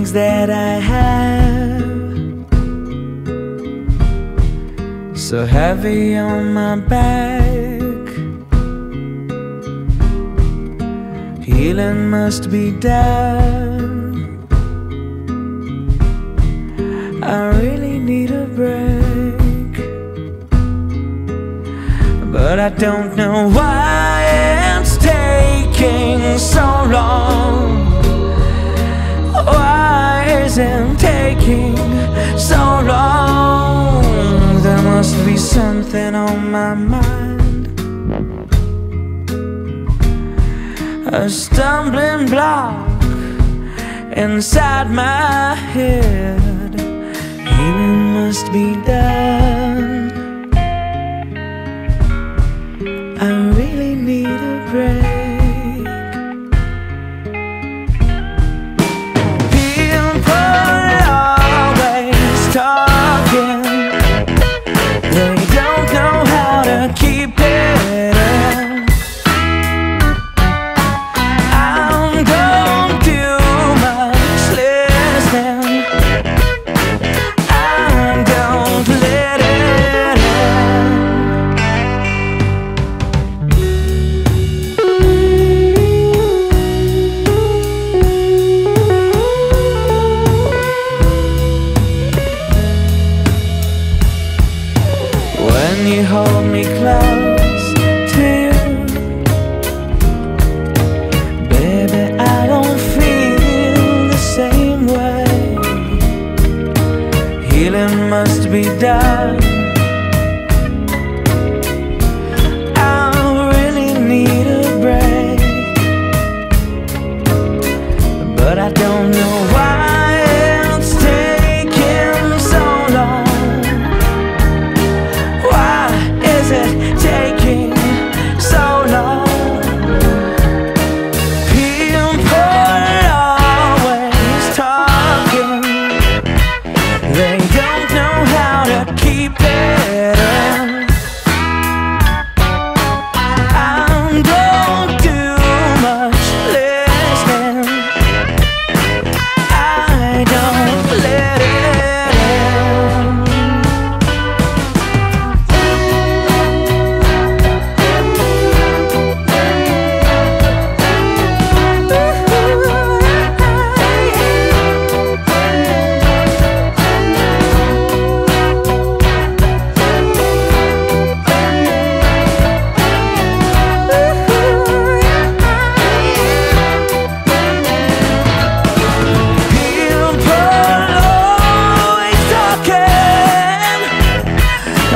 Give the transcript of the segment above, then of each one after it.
things that I have so heavy on my back. Healing must be done. I really need a break, but I don't know why taking so long? There must be something on my mind. A stumbling block inside my head. Healing must be done. Be done. I really need a break, but I don't know why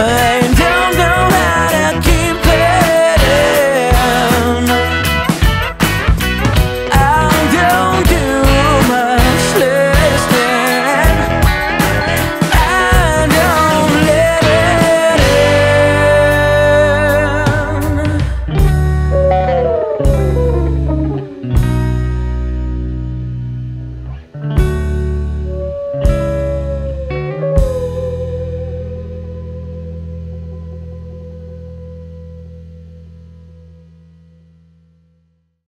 But